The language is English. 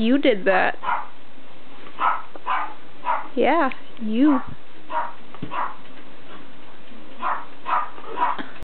You did that. Yeah, you.